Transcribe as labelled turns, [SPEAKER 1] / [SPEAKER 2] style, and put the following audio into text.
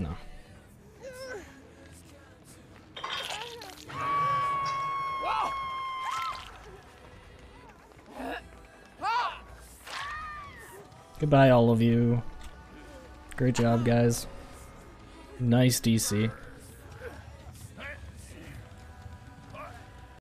[SPEAKER 1] No. Goodbye, all of you. Great job, guys. Nice DC.